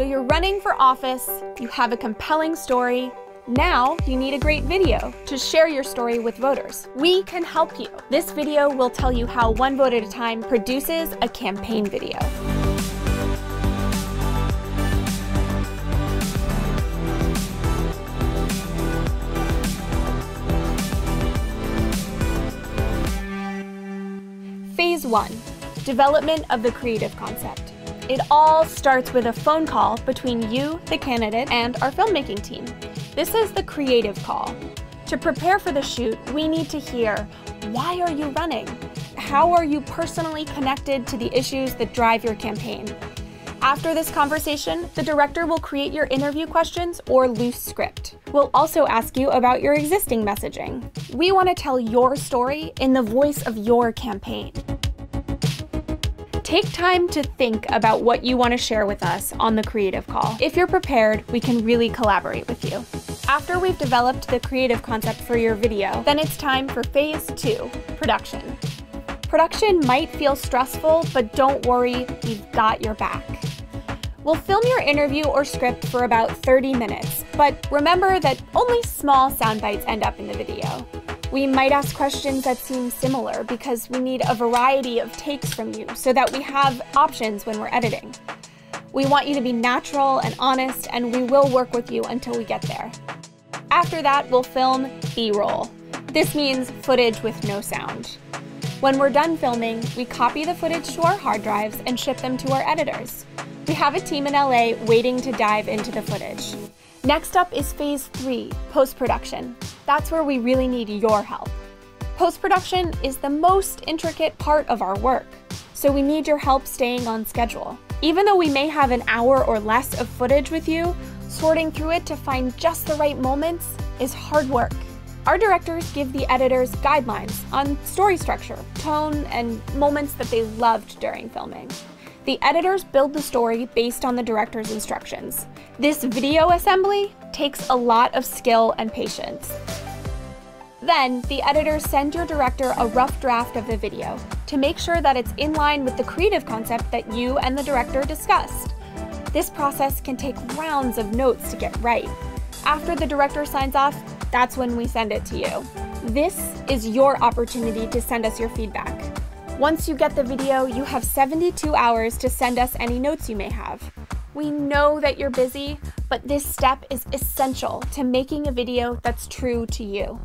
So you're running for office, you have a compelling story, now you need a great video to share your story with voters. We can help you. This video will tell you how One Vote at a Time produces a campaign video. Phase 1 Development of the creative concept. It all starts with a phone call between you, the candidate, and our filmmaking team. This is the creative call. To prepare for the shoot, we need to hear why are you running? How are you personally connected to the issues that drive your campaign? After this conversation, the director will create your interview questions or loose script. We'll also ask you about your existing messaging. We want to tell your story in the voice of your campaign. Take time to think about what you want to share with us on the creative call. If you're prepared, we can really collaborate with you. After we've developed the creative concept for your video, then it's time for phase two, production. Production might feel stressful, but don't worry, we've got your back. We'll film your interview or script for about 30 minutes, but remember that only small sound bites end up in the video. We might ask questions that seem similar because we need a variety of takes from you so that we have options when we're editing. We want you to be natural and honest, and we will work with you until we get there. After that, we'll film B-roll. This means footage with no sound. When we're done filming, we copy the footage to our hard drives and ship them to our editors. We have a team in LA waiting to dive into the footage. Next up is phase three, post-production. That's where we really need your help. Post-production is the most intricate part of our work, so we need your help staying on schedule. Even though we may have an hour or less of footage with you, sorting through it to find just the right moments is hard work. Our directors give the editors guidelines on story structure, tone, and moments that they loved during filming. The editors build the story based on the director's instructions. This video assembly takes a lot of skill and patience. Then, the editors send your director a rough draft of the video to make sure that it's in line with the creative concept that you and the director discussed. This process can take rounds of notes to get right. After the director signs off, that's when we send it to you. This is your opportunity to send us your feedback. Once you get the video, you have 72 hours to send us any notes you may have. We know that you're busy, but this step is essential to making a video that's true to you.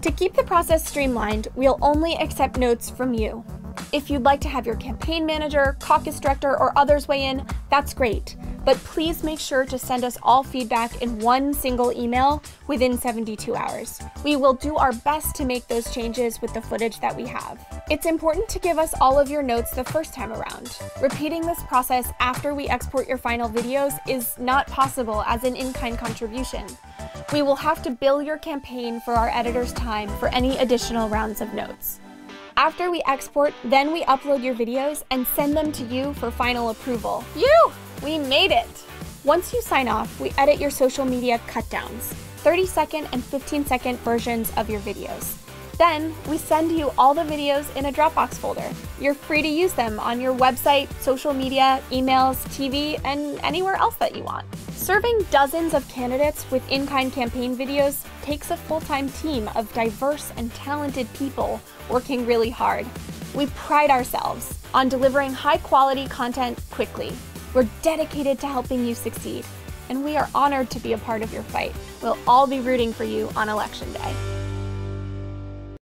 To keep the process streamlined, we'll only accept notes from you. If you'd like to have your campaign manager, caucus director, or others weigh in, that's great but please make sure to send us all feedback in one single email within 72 hours. We will do our best to make those changes with the footage that we have. It's important to give us all of your notes the first time around. Repeating this process after we export your final videos is not possible as an in-kind contribution. We will have to bill your campaign for our editor's time for any additional rounds of notes. After we export, then we upload your videos and send them to you for final approval. You! We made it! Once you sign off, we edit your social media cutdowns, 30 second and 15 second versions of your videos. Then, we send you all the videos in a Dropbox folder. You're free to use them on your website, social media, emails, TV, and anywhere else that you want. Serving dozens of candidates with in-kind campaign videos takes a full-time team of diverse and talented people working really hard. We pride ourselves on delivering high-quality content quickly. We're dedicated to helping you succeed, and we are honored to be a part of your fight. We'll all be rooting for you on Election Day.